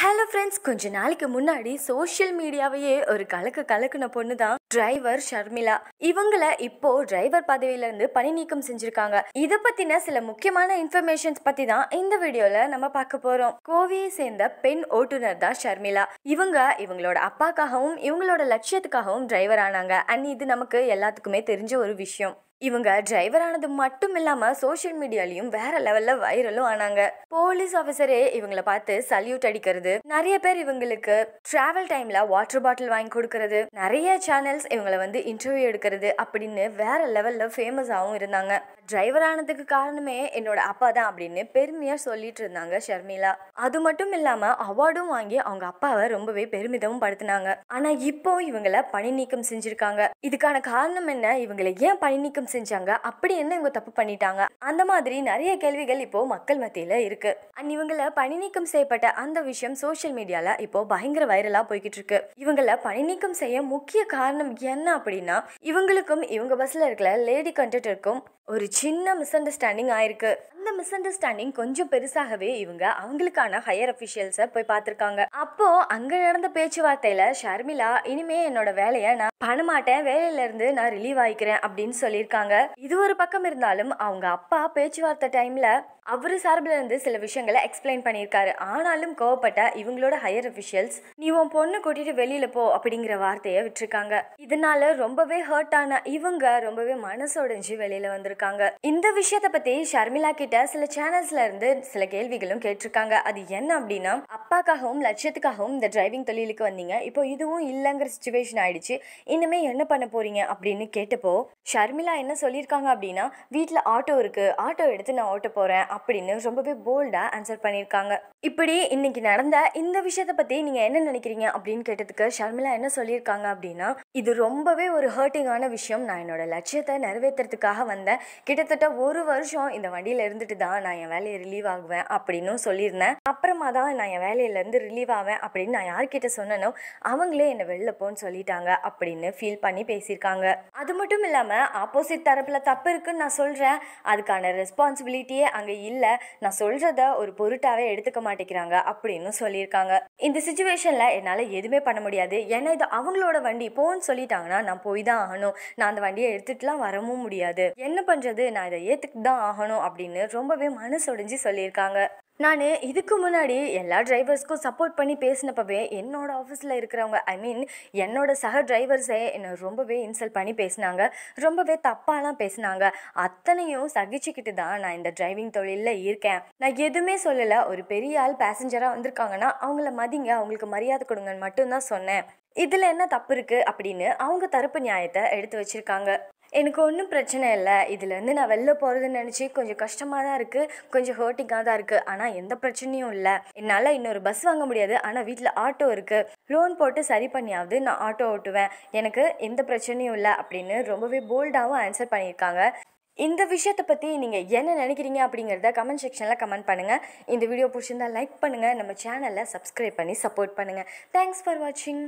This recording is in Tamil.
ஹலோ ஃப்ரெண்ட்ஸ் கொஞ்ச நாளைக்கு முன்னாடி சோஷியல் மீடியாவையே ஒரு கலக்கு கலக்குன பொண்ணு தான் டிரைவர் ஷர்மிளா. இவங்கள இப்போ டிரைவர் பதவியில இருந்து பணி நீக்கம் செஞ்சிருக்காங்க. இத பத்தின சில முக்கியமான இன்ஃபர்மேஷன்ஸ் பத்தி தான் இந்த வீடியோல நம்ம பார்க்க போறோம். கோவையை சேர்ந்த பெண் ஓட்டுநர் தான் ஷர்மிளா. இவங்க இவங்களோட அப்பாக்காகவும் இவங்களோட லட்சியத்துக்காகவும் டிரைவர் ஆனாங்க. அண்ட் இது நமக்கு எல்லாத்துக்குமே தெரிஞ்ச ஒரு விஷயம். இவங்க டிரைவரானது மட்டும் இல்லாம சோஷியல் மீடியாலையும் வேற லெவல்ல வைரலும் ஆனாங்க. போலீஸ் ஆபீசரே இவங்கள பார்த்து சல்யூட் அடிக்கிறது நிறைய பேர் இவங்களுக்கு டிராவல் டைம்ல வாட்டர் பாட்டில் வாங்கி கொடுக்கறது நிறைய சேனல்ஸ் இவங்கள வந்து இன்டர்வியூ எடுக்கிறது அப்படின்னு வேற லெவல்ல ஃபேமஸாகவும் இருந்தாங்க. டிரைவர் ஆனதுக்கு காரணமே என்னோட அப்பா தான் அப்படின்னு பெருமையா சொல்லிட்டு இருந்தாங்க ஷர்மிளா. அது மட்டும் இல்லாம அவார்டும் வாங்கி அவங்க அப்பாவை ரொம்பவே பெருமிதமும் படுத்தினாங்க. ஆனா இப்போ இவங்கள பணி நீக்கம் செஞ்சிருக்காங்க. இதுக்கான காரணம் என்ன? இவங்களை ஏன் பணி நீக்கம் செஞ்சாங்க. அப்படி என்ன இவங்க தப்பு பண்ணிட்டாங்க? அந்த மாதிரி நிறைய கேள்விகள் இப்போ மக்கள் மத்தியில இருக்கு. அண்ட் இவங்கள பணி நீக்கம் செய்யப்பட்ட அந்த விஷயம் சோஷியல் மீடியால இப்போ பயங்கர வைரலா போய்கிட்டு இருக்கு. இவங்கள பணி நீக்கம் செய்ய முக்கிய காரணம் என்ன அப்படின்னா இவங்களுக்கும் இவங்க பஸ்ல இருக்கிற லேடி கண்டக்டருக்கும் ஒரு சின்ன மிஸ் அண்டர்ஸ்டாண்டிங் ஆயிருக்கு. அந்த மிஸ் அண்டர்ஸ்டாண்டிங் கொஞ்சம் பெருசாகவே இவங்க அவங்களுக்கான ஹையர் அஃபிஷியல்ஸை போய் பார்த்துருக்காங்க. அப்போ அங்க நடந்த பேச்சுவார்த்தையில ஷர்மிளா இனிமே என்னோட வேலையை நான் பண்ண மாட்டேன் வேலையில இருந்து நான் ரிலீவ் ஆயிக்கிறேன் அப்படின்னு சொல்லியிருக்காங்க. இது ஒரு பக்கம் இருந்தாலும் அவங்க அப்பா பேச்சுவார்த்தை டைம்ல அவரு சார்பில் இருந்து சில விஷயங்களை எக்ஸ்பிளைன் பண்ணியிருக்காரு. ஆனாலும் கோவப்பட்ட இவங்களோட ஹையர் அஃபிஷியல்ஸ் நீ உன் பொண்ணு கூட்டிட்டு வெளியில போ அப்படிங்கிற வார்த்தையை விட்டுருக்காங்க. இதனால ரொம்பவே ஹர்ட் ஆன இவங்க ரொம்பவே மனசொடைஞ்சு வெளியில வந்திருக்காங்க. இந்த விஷயத்த பத்தி ஷர்மிளா கிட்ட சில சேனல்ஸ்ல இருந்து சில கேள்விகளும் கேட்டிருக்காங்க. அது என்ன அப்படின்னா அப்பாக்காகவும் லட்சியத்துக்காகவும் இந்த டிரைவிங் தொழிலுக்கு வந்தீங்க. இப்போ இதுவும் இல்லைங்கிற சுச்சுவேஷன் ஆயிடுச்சு. இனிமே என்ன பண்ண போறீங்க அப்படின்னு கேட்டப்போ ஷர்மிளா என்ன சொல்லியிருக்காங்க அப்படின்னா வீட்டில் ஆட்டோ இருக்கு. ஆட்டோ எடுத்து நான் ஓட்ட போறேன் அப்படின்னு ரொம்பவே போல்டா ஆன்சர் பண்ணியிருக்காங்க. இப்படி இன்னைக்கு நடந்த இந்த விஷயத்த பத்தி நீங்க என்ன நினைக்கிறீங்க அப்படின்னு கேட்டதுக்கு ஷர்மிளா என்ன சொல்லியிருக்காங்க அப்படின்னா இது ரொம்பவே ஒரு ஹர்ட்டிங்கான விஷயம். நான் என்னோட லட்சியத்தை நிறைவேற்றுறதுக்காக வந்தேன். கிட்டத்தட்ட ஒரு வருஷம் இந்த வண்டியில இருந்துட்டு தான் நான் என் வேலையை ரிலீவ் ஆகுவேன் அப்படின்னு சொல்லியிருந்தேன். அப்புறம் தான் நான் என் வேலையிலேருந்து ரிலீவ் ஆவேன் அப்படின்னு நான் யார்கிட்ட சொன்னனோ அவங்களே என்னை வெளில போன்னு சொல்லிட்டாங்க அப்படின்னு ஃபீல் பண்ணி பேசியிருக்காங்க. அது மட்டும் இல்லாமல் ஆப்போசிட் தரப்பில் தப்பு இருக்குன்னு நான் சொல்கிறேன் அதுக்கான ரெஸ்பான்சிபிலிட்டியே அங்கே இல்லை. நான் சொல்கிறத ஒரு பொருட்டாகவே எடுத்துக்க மாட்டேங்கிறாங்க அப்படின்னு சொல்லியிருக்காங்க. இந்த சுச்சுவேஷனில் என்னால் எதுவுமே பண்ண முடியாது. ஏன்னா இது அவங்களோட வண்டி. போன்னு சொல்லிட்டாங்கன்னா நான் போய் தான் ஆகணும். நான் அந்த வண்டியை எடுத்துட்டுலாம் வரவும் முடியாது. என்ன பண்ணுறது நான் இதை ஏற்றுக்கு தான் ஆகணும் அப்படின்னு ரொம்பவே மனசொடைஞ்சு சொல்லியிருக்காங்க. நான் இதுக்கு முன்னாடி எல்லா டிரைவர்ஸ்க்கும் சப்போர்ட் பண்ணி பேசினப்பவே என்னோட ஆஃபீஸில் இருக்கிறவங்க ஐ மீன் என்னோட சக டிரைவர்ஸே என்னை ரொம்பவே இன்சல்ட் பண்ணி பேசினாங்க. ரொம்பவே தப்பாலாம் பேசினாங்க. அத்தனையும் சகிச்சுக்கிட்டு தான் நான் இந்த டிரைவிங் தொழிலில் இருக்கேன். நான் எதுவுமே சொல்லலை. ஒரு பெரிய ஆள் பேசஞ்சராக வந்திருக்காங்கன்னா அவங்கள மதிங்க அவங்களுக்கு மரியாதை கொடுங்கன்னு மட்டும்தான் சொன்னேன். இதில் என்ன தப்பு இருக்குது அப்படின்னு அவங்க தரப்பு நியாயத்தை எடுத்து வச்சுருக்காங்க. எனக்கு ஒன்றும் பிரச்சனை இல்லை. இதுலேருந்து நான் வெளில போகிறதுன்னு நினச்சி கொஞ்சம் கஷ்டமாக தான் இருக்குது கொஞ்சம் ஹர்ட்டிங்காக தான் இருக்குது ஆனால் எந்த பிரச்சனையும் இல்லை. என்னால் இன்னொரு பஸ் வாங்க முடியாது. ஆனால் வீட்டில் ஆட்டோ இருக்குது லோன் போட்டு சரி பண்ணியாவது நான் ஆட்டோ ஓட்டுவேன். எனக்கு எந்த பிரச்சனையும் இல்லை அப்படின்னு ரொம்பவே போல்டாகவும் ஆன்சர் பண்ணியிருக்காங்க. இந்த விஷயத்தை பற்றி நீங்கள் என்ன நினைக்கிறீங்க அப்படிங்கிறத கமெண்ட் செக்ஷனில் கமெண்ட் பண்ணுங்கள் இந்த வீடியோ பிடிச்சிருந்தால் லைக் பண்ணுங்கள் நம்ம சேனலை சப்ஸ்கிரைப் பண்ணி சப்போர்ட் பண்ணுங்கள் தேங்க்ஸ் ஃபார் வாட்சிங்